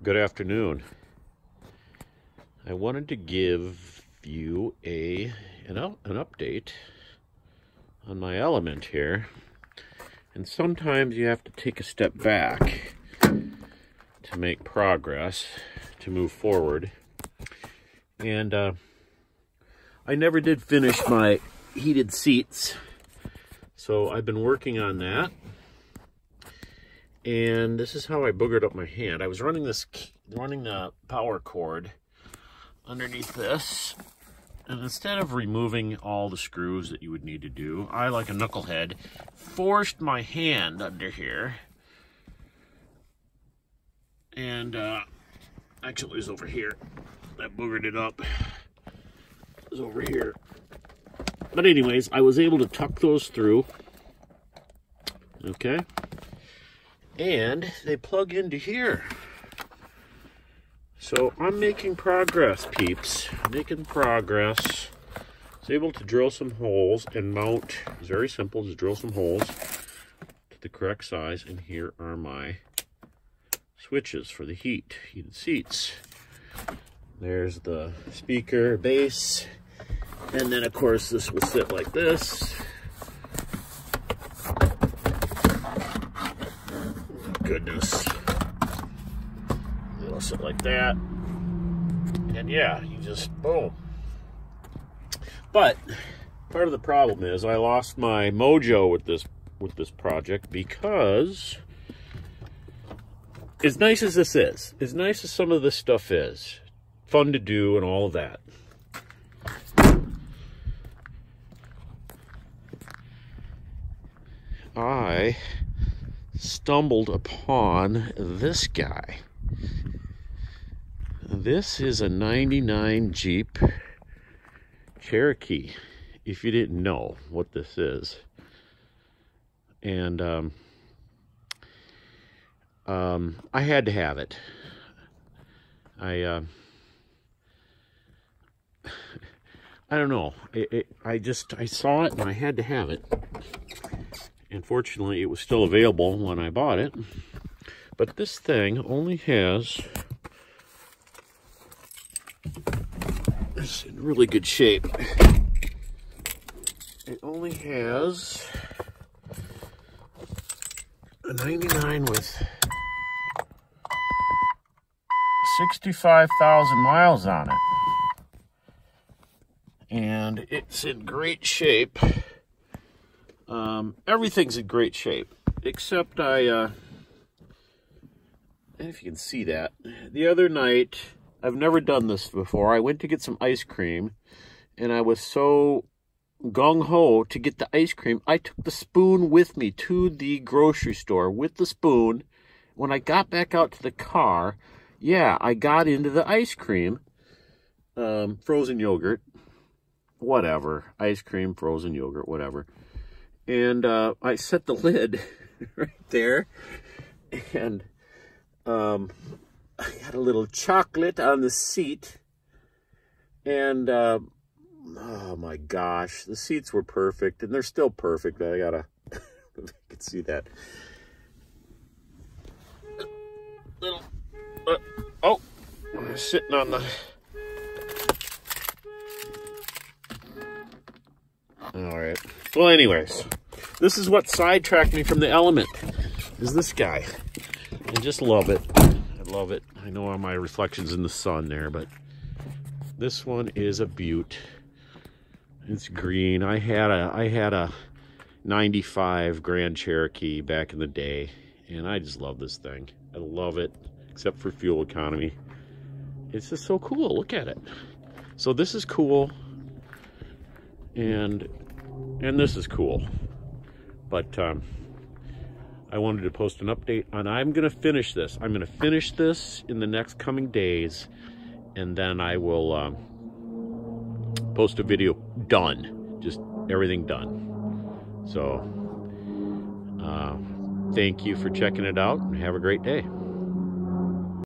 Good afternoon. I wanted to give you a an, an update on my element here. And sometimes you have to take a step back to make progress, to move forward. And uh, I never did finish my heated seats. So I've been working on that and this is how I boogered up my hand. I was running this, running the power cord underneath this, and instead of removing all the screws that you would need to do, I, like a knucklehead, forced my hand under here, and uh, actually it was over here. I boogered it up. It was over here. But anyways, I was able to tuck those through. Okay and they plug into here. So I'm making progress, peeps. Making progress. I was able to drill some holes and mount. It's very simple. Just drill some holes to the correct size. And here are my switches for the heat, heated seats. There's the speaker base. And then, of course, this will sit like this. Goodness. It'll sit like that. And yeah, you just, boom. But part of the problem is I lost my mojo with this with this project because as nice as this is, as nice as some of this stuff is, fun to do and all of that, I stumbled upon this guy. This is a 99 Jeep Cherokee, if you didn't know what this is. And um, um, I had to have it. I, uh, I don't know. It, it, I just, I saw it and I had to have it. Unfortunately, it was still available when I bought it. But this thing only has... It's in really good shape. It only has a 99 with 65,000 miles on it. And it's in great shape. Um, everything's in great shape, except I, uh, if you can see that, the other night, I've never done this before, I went to get some ice cream, and I was so gung-ho to get the ice cream, I took the spoon with me to the grocery store with the spoon. When I got back out to the car, yeah, I got into the ice cream, um, frozen yogurt, whatever, ice cream, frozen yogurt, whatever. And uh, I set the lid right there. And um, I got a little chocolate on the seat. And uh, oh my gosh, the seats were perfect. And they're still perfect. I gotta, you can see that. Little, uh, oh, sitting on the, all right. Well, anyways, this is what sidetracked me from the element, is this guy. I just love it. I love it. I know all my reflections in the sun there, but this one is a beaut. It's green. I had a I had a 95 Grand Cherokee back in the day, and I just love this thing. I love it, except for fuel economy. It's just so cool. Look at it. So this is cool. And and this is cool. But um, I wanted to post an update on, I'm gonna finish this. I'm gonna finish this in the next coming days and then I will um, post a video done, just everything done. So uh, thank you for checking it out and have a great day.